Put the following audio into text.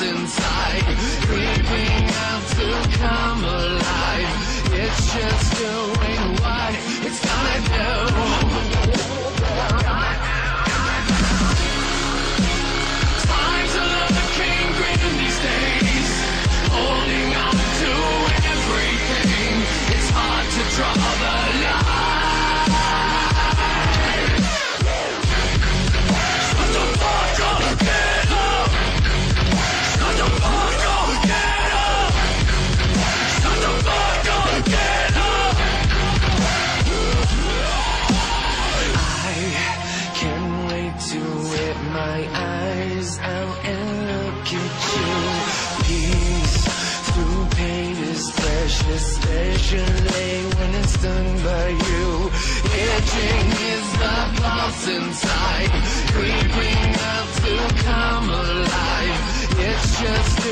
inside out to come alive It's just you. Waiting is the loss inside, creeping up to come alive. It's just